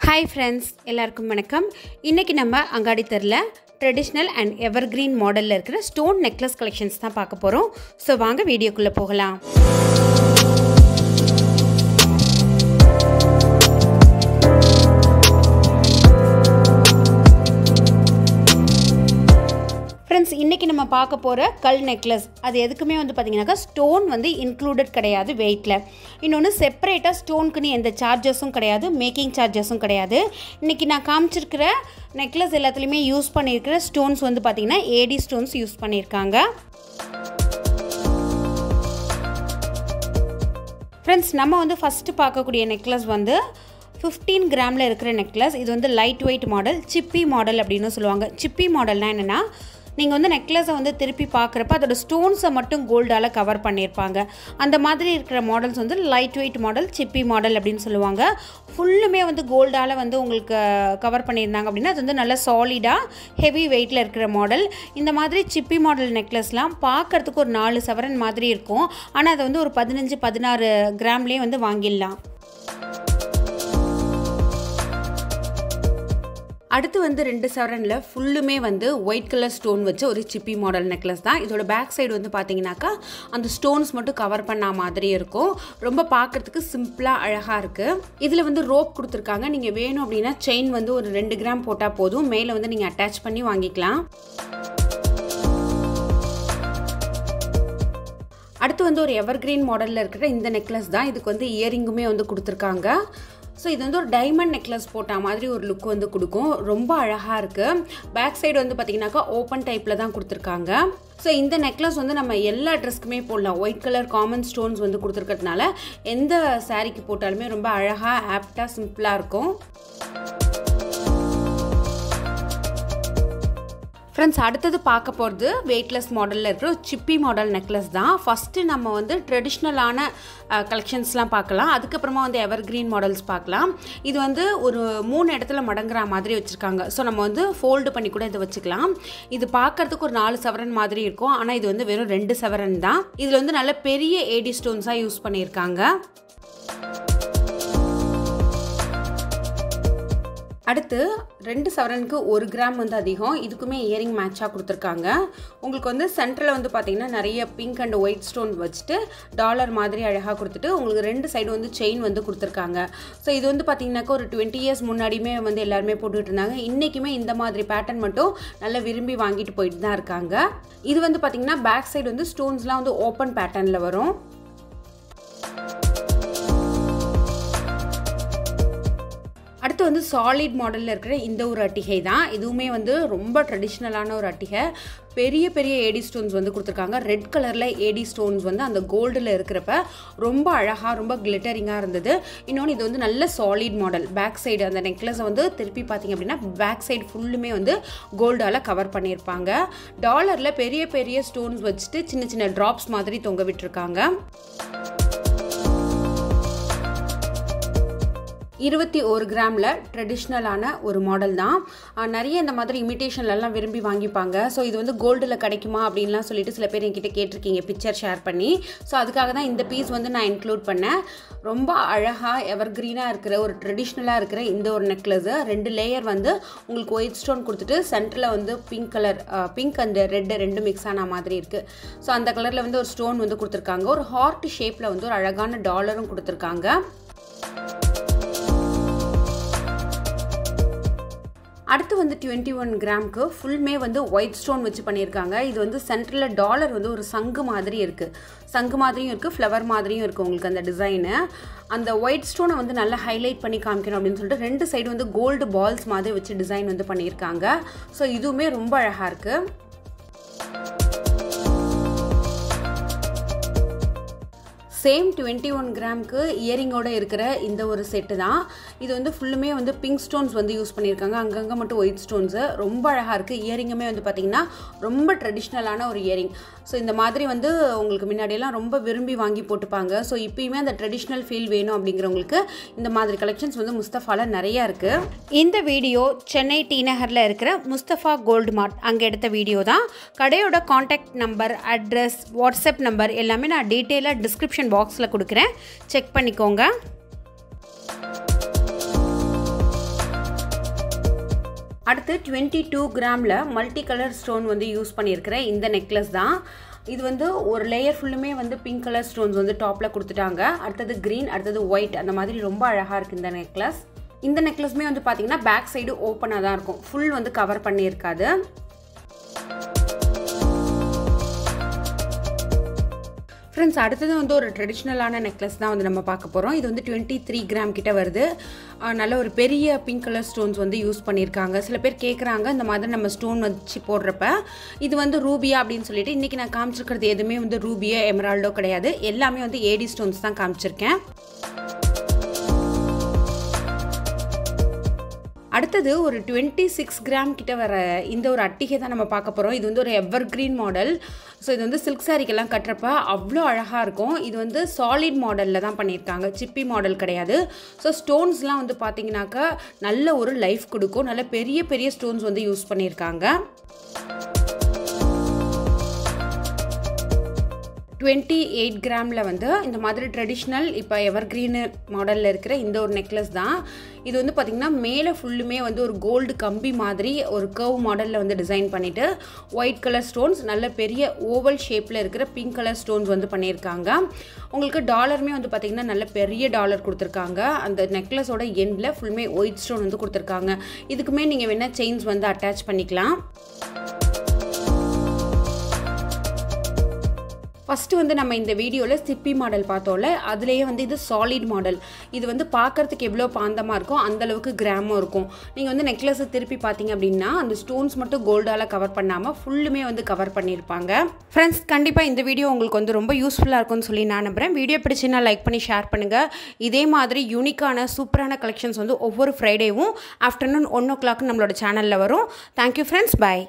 Hi friends எல்லாருக்கும் வணக்கம். இன்றைக்கி நம்ம அங்காடி தெருல ட்ரெடிஷ்னல் அண்ட் எவர்கிரீன் மாடலில் இருக்கிற ஸ்டோன் நெக்லஸ் கலெக்ஷன்ஸ் தான் பார்க்க போகிறோம் ஸோ வாங்க வீடியோக்குள்ளே போகலாம். பார்க்க போகிற கல் நெக்லஸ் அது எதுக்குமே வந்து பார்த்திங்கனாக்கா ஸ்டோன் வந்து இன்க்ளூடட் கிடையாது வெயிட்டில் இன்னொன்று செப்பரேட்டாக ஸ்டோனுக்குன்னு எந்த சார்ஜஸும் கிடையாது மேக்கிங் சார்ஜஸும் கிடையாது. இன்றைக்கி நான் காமிச்சிருக்கிற நெக்லஸ் எல்லாத்துலேயுமே யூஸ் பண்ணியிருக்கிற ஸ்டோன்ஸ் வந்து பார்த்திங்கன்னா ஏடி ஸ்டோன்ஸ் யூஸ் பண்ணியிருக்காங்க. ஃப்ரெண்ட்ஸ் நம்ம வந்து ஃபஸ்ட்டு பார்க்கக்கூடிய நெக்லஸ் வந்து ஃபிஃப்டீன் கிராமில் இருக்கிற நெக்லஸ் இது வந்து லைட் வெயிட் மாடல் சிப்பி மாடல் அப்படின்னு சொல்லுவாங்க. சிப்பி மாடல்னால் என்னென்னா நீங்கள் வந்து நெக்லஸை வந்து திருப்பி பார்க்குறப்ப அதோட ஸ்டோன்ஸை மட்டும் கோல்டால் கவர் பண்ணியிருப்பாங்க. அந்த மாதிரி இருக்கிற மாடல்ஸ் வந்து லைட் வெயிட் மாடல் சிப்பி மாடல் அப்படின்னு சொல்லுவாங்க. ஃபுல்லுமே வந்து கோல்டால் வந்து உங்களுக்கு கவர் பண்ணியிருந்தாங்க அப்படின்னா அது வந்து நல்ல சாலிடாக ஹெவி வெயிட்டில் இருக்கிற மாடல் இந்த மாதிரி சிப்பி மாடல் நெக்லஸ்லாம் பார்க்குறதுக்கு ஒரு நாலு சவரன் மாதிரி இருக்கும். ஆனால் அதை வந்து ஒரு பதினஞ்சு பதினாறு கிராம்லேயே வந்து வாங்கிடலாம். அடுத்து வந்து ரெண்டு சவரனில் ஃபுல்லுமே வந்து ஒயிட் கலர் ஸ்டோன் வச்சு ஒரு சிப்பி மாடல் நெக்லஸ் தான். இதோட பேக் சைடு வந்து பார்த்தீங்கன்னாக்கா அந்த ஸ்டோன்ஸ் மட்டும் கவர் பண்ண மாதிரி இருக்கும். ரொம்ப பார்க்குறதுக்கு சிம்பிளாக அழகாக இருக்குது இதில் வந்து ரோப் கொடுத்துருக்காங்க. நீங்கள் வேணும் அப்படின்னா செயின் வந்து ஒரு ரெண்டு கிராம் போட்டால் போதும். மேலே வந்து நீங்கள் அட்டாச் பண்ணி வாங்கிக்கலாம். அடுத்து வந்து ஒரு எவர்கிரீன் மாடலில் இருக்கிற இந்த நெக்லஸ் தான். இதுக்கு வந்து இயரிங்குமே வந்து கொடுத்துருக்காங்க. ஸோ இது வந்து ஒரு டைமண்ட் நெக்லஸ் போட்ட மாதிரி ஒரு லுக் வந்து கொடுக்கும். ரொம்ப அழகாக இருக்குது பேக் சைடு வந்து பார்த்திங்கனாக்கா ஓப்பன் டைப்பில் தான் கொடுத்துருக்காங்க. ஸோ இந்த நெக்லஸ் வந்து நம்ம எல்லா ட்ரெஸ்க்குமே போடலாம். ஒயிட் கலர் காமன் ஸ்டோன்ஸ் வந்து கொடுத்துருக்கிறதுனால எந்த சாரீக்கு போட்டாலுமே ரொம்ப அழகாக ஆப்டாக சிம்பிளாக இருக்கும். ஃப்ரெண்ட்ஸ் அடுத்தது பார்க்க போகிறது வெயிட்லெஸ் மாடலில் இருக்கிற சிப்பி மாடல் நெக்லஸ் தான். ஃபஸ்ட்டு நம்ம வந்து ட்ரெடிஷ்னலான கலெக்ஷன்ஸ்லாம் பார்க்கலாம். அதுக்கப்புறமா வந்து எவர் கிரீன் மாடல்ஸ் பார்க்கலாம். இது வந்து ஒரு மூணு இடத்துல மடங்குற மாதிரி வச்சுருக்காங்க. ஸோ நம்ம வந்து ஃபோல்டு பண்ணி கூட இதை வச்சுக்கலாம். இது பார்க்குறதுக்கு ஒரு நாலு சவரன் மாதிரி இருக்கும். ஆனால் இது வந்து வெறும் ரெண்டு சவரன் தான். இதில் வந்து நல்ல பெரிய ஏடி ஸ்டோன்ஸாக யூஸ் பண்ணியிருக்காங்க. அடுத்து ரெண்டு சவரனுக்கு ஒரு கிராம் வந்து அதிகம். இதுக்குமே இயரிங் மேட்சாக கொடுத்துருக்காங்க. உங்களுக்கு வந்து சென்டரில் வந்து பார்த்தீங்கன்னா நிறைய பிங்க் அண்ட் ஒயிட் ஸ்டோன் வச்சுட்டு டாலர் மாதிரி அழகாக கொடுத்துட்டு உங்களுக்கு ரெண்டு சைடு வந்து செயின் வந்து கொடுத்துருக்காங்க. ஸோ இது வந்து பார்த்தீங்கன்னாக்கா ஒரு டுவெண்ட்டி இயர்ஸ் முன்னாடியுமே வந்து எல்லாருமே போட்டுக்கிட்டு இருந்தாங்க. இன்றைக்குமே இந்த மாதிரி பேட்டர்ன் மட்டும் நல்லா விரும்பி வாங்கிட்டு போயிட்டு தான் இருக்காங்க. இது வந்து பார்த்தீங்கன்னா பேக் சைடு வந்து ஸ்டோன்ஸ்லாம் வந்து ஓப்பன் பேட்டர்னில் வரும். அடுத்து வந்து சாலிட் மாடலில் இருக்கிற இந்த ஒரு அட்டிகை தான். இதுவுமே வந்து ரொம்ப ட்ரெடிஷ்னலான ஒரு அட்டிகை. பெரிய பெரிய ஏடி ஸ்டோன்ஸ் வந்து கொடுத்துருக்காங்க. ரெட் கலரில் ஏடி ஸ்டோன்ஸ் வந்து அந்த கோல்டில் இருக்கிறப்ப ரொம்ப அழகாக ரொம்ப கிளிட்டரிங்காக இருந்தது. இன்னொன்று இது வந்து நல்ல சாலிட் மாடல் பேக் சைடு அந்த நெக்லஸை வந்து திருப்பி பார்த்தீங்க அப்படின்னா பேக் சைடு ஃபுல்லுமே வந்து கோல்டால் கவர் பண்ணியிருப்பாங்க. டாலரில் பெரிய பெரிய ஸ்டோன்ஸ் வச்சுட்டு சின்ன சின்ன ட்ராப்ஸ் மாதிரி தொங்க விட்டுருக்காங்க. இருபத்தி ஒரு கிராமில் ட்ரெடிஷ்னலான ஒரு மாடல் தான். நிறைய இந்த மாதிரி இமிட்டேஷன்லலாம் விரும்பி வாங்கிப்பாங்க. ஸோ இது வந்து கோல்டில் கிடைக்குமா அப்படின்லாம் சொல்லிட்டு சில பேர் என்கிட்ட கேட்டிருக்கீங்க பிக்சர் ஷேர் பண்ணி. ஸோ அதுக்காக தான் இந்த பீஸ் வந்து நான் இன்க்ளூட் பண்ணேன். ரொம்ப அழகாக எவர் க்ரீனாக இருக்கிற ஒரு ட்ரெடிஷ்னலாக இருக்கிற இந்த ஒரு நெக்லஸு ரெண்டு லேயர் வந்து உங்களுக்கு ஒயிட் ஸ்டோன் கொடுத்துட்டு சென்டரில் வந்து pink colour pink and red ரெண்டு மிக்ஸ் ஆன மாதிரி இருக்குது ஸோ அந்த கலரில் வந்து ஒரு ஸ்டோன் வந்து கொடுத்துருக்காங்க. ஒரு ஹார்ட் ஷேப்பில் வந்து ஒரு அழகான டாலரும் கொடுத்துருக்காங்க. அடுத்து வந்து டுவெண்ட்டி ஒன் கிராம்க்கு ஃபுல்மே வந்து ஒயிட் ஸ்டோன் வச்சு பண்ணியிருக்காங்க. இது வந்து சென்டரில் டாலர் வந்து ஒரு சங்கு மாதிரி இருக்குது சங்கு மாதிரியும் இருக்குது ஃப்ளவர் மாதிரியும் இருக்குது உங்களுக்கு அந்த டிசைனு அந்த ஒயிட் ஸ்டோனை வந்து நல்லா ஹைலைட் பண்ணி காமிக்கணும் அப்படின்னு சொல்லிட்டு ரெண்டு சைடு வந்து கோல்டு பால்ஸ் மாதிரி வச்சு டிசைன் வந்து பண்ணியிருக்காங்க. ஸோ இதுவுமே ரொம்ப அழகாக இருக்குது சேம் டுவெண்ட்டி ஒன் கிராம்க்கு இயரிங்கோட இருக்கிற இந்த ஒரு செட்டு தான். இது வந்து ஃபுல்லுமே வந்து பிங்க் ஸ்டோன்ஸ் வந்து யூஸ் பண்ணியிருக்காங்க. அங்கங்கே மட்டும் ஒயிட் ஸ்டோன்ஸு ரொம்ப அழகாக இருக்குது இயரிங்குமே வந்து பார்த்திங்கன்னா ரொம்ப ட்ரெடிஷ்னலான ஒரு இயரிங் ஸோ இந்த மாதிரி வந்து உங்களுக்கு முன்னாடியெல்லாம் ரொம்ப விரும்பி வாங்கி போட்டுப்பாங்க. ஸோ இப்பயுமே அந்த ட்ரெடிஷ்னல் ஃபீல் வேணும் அப்படிங்கிறவங்களுக்கு இந்த மாதிரி கலெக்ஷன்ஸ் வந்து முஸ்தஃபாவில் நிறையா இருக்குது இந்த வீடியோ சென்னை டி நகரில் இருக்கிற முஸ்தஃபா கோல்டு மார்ட். அங்கே எடுத்த வீடியோ தான். கடையோட contact number address WhatsApp number எல்லாமே நான் டீட்டெயிலாக டிஸ்கிரிப்ஷன் பாக்ஸில் கொடுக்குறேன். செக் பண்ணிக்கோங்க. அடுத்து டுவெண்ட்டி டூ கிராமில் மல்டி கலர் ஸ்டோன் வந்து யூஸ் பண்ணியிருக்கிறேன். இந்த நெக்லஸ் தான். இது வந்து ஒரு லேயர் ஃபுல்லுமே வந்து பிங்க் கலர் ஸ்டோன்ஸ் வந்து டாப்பில் கொடுத்துட்டாங்க. அடுத்தது க்ரீன் அடுத்தது ஒயிட் அந்த மாதிரி ரொம்ப அழகாக இருக்குது இந்த நெக்லஸ் இந்த நெக்லஸ்மே வந்து பார்த்திங்கன்னா பேக் சைடு ஓப்பனாக தான் இருக்கும். ஃபுல் வந்து கவர் பண்ணியிருக்காது. ஃப்ரெண்ட்ஸ் அடுத்தது வந்து ஒரு ட்ரெடிஷ்னலான நெக்லஸ் தான் வந்து நம்ம பார்க்க போகிறோம் இது வந்து டுவெண்ட்டி த்ரீ கிராம் கிட்ட வருது. நல்ல ஒரு பெரிய பிங்க் கலர் ஸ்டோன்ஸ் வந்து யூஸ் பண்ணியிருக்காங்க. சில பேர் கேட்குறாங்க இந்த மாதிரி நம்ம ஸ்டோன் வச்சு போடுறப்ப இது வந்து ரூபியா அப்படின்னு சொல்லிட்டு இன்றைக்கி நான் காமிச்சிருக்கிறது எதுவுமே வந்து ரூபியோ எமரால்டோ கிடையாது. எல்லாமே வந்து ஏடி ஸ்டோன்ஸ் தான் காமிச்சிருக்கேன். அடுத்தது ஒரு டுவெண்ட்டி சிக்ஸ் கிராம் கிட்ட வர இந்த ஒரு அட்டிகை தான் நம்ம பார்க்க போகிறோம் இது வந்து ஒரு எவர் கிரீன் மாடல் ஸோ இது வந்து சில்க் சாரிக்கெல்லாம் கட்டுறப்ப அவ்வளோ அழகாக இருக்கும். இது வந்து சாலிட் மாடலில் தான் பண்ணியிருக்காங்க. சிப்பி மாடல் கிடையாது. ஸோ ஸ்டோன்ஸ்லாம் வந்து பார்த்தீங்கன்னாக்கா நல்ல ஒரு லைஃப் கொடுக்கும். நல்ல பெரிய பெரிய ஸ்டோன்ஸ் வந்து யூஸ் பண்ணியிருக்காங்க. டுவெண்ட்டி எயிட் கிராமில் வந்து இந்த மாதிரி ட்ரெடிஷ்னல் இப்போ எவர் கிரீனு மாடலில் இருக்கிற இந்த ஒரு நெக்லஸ் தான். இது வந்து பார்த்திங்கன்னா மேலே ஃபுல்லுமே வந்து ஒரு கோல்டு கம்பி மாதிரி ஒரு கர்வ் மாடலில் வந்து டிசைன் பண்ணிவிட்டு ஒயிட் கலர் ஸ்டோன்ஸ் நல்ல பெரிய ஓவல் ஷேப்பில் இருக்கிற பிங்க் கலர் ஸ்டோன்ஸ் வந்து பண்ணியிருக்காங்க. உங்களுக்கு டாலருமே வந்து பார்த்திங்கன்னா நல்ல பெரிய டாலர் கொடுத்துருக்காங்க. அந்த நெக்லஸோட எண்டில் ஃபுல்லுமே ஒயிட் ஸ்டோன் வந்து கொடுத்துருக்காங்க. இதுக்குமே நீங்கள் வேணால் செயின்ஸ் வந்து அட்டாச் பண்ணிக்கலாம். ஃபஸ்ட்டு வந்து நம்ம இந்த வீடியோவில் சிப்பி மாடல் பார்த்தோம்ல அதுலேயே வந்து இது சாலிட் மாடல் இது வந்து பார்க்குறதுக்கு எவ்வளோ பாந்தமாக இருக்கும் அந்தளவுக்கு கிராமும் இருக்கும். நீங்கள் வந்து நெக்லஸை திருப்பி பார்த்தீங்க அப்படின்னா அந்த ஸ்டோன்ஸ் மட்டும் கோல்டால் கவர் பண்ணாமல் ஃபுல்லுமே வந்து கவர் பண்ணியிருப்பாங்க. ஃப்ரெண்ட்ஸ் கண்டிப்பாக இந்த வீடியோ உங்களுக்கு வந்து ரொம்ப யூஸ்ஃபுல்லாக இருக்கும்னு சொல்லி நான் நம்புகிறேன் வீடியோ பிடிச்சின்னா லைக் பண்ணி ஷேர் பண்ணுங்கள் இதே மாதிரி யூனிக்கான சூப்பரான கலெக்ஷன்ஸ் வந்து ஒவ்வொரு ஃப்ரைடேவும் ஆஃப்டர்நூன் ஒன் ஓ கிளாக் நம்மளோட சேனலில் வரும். Thank you friends bye